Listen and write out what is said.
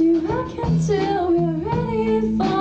you, I can tell we're ready for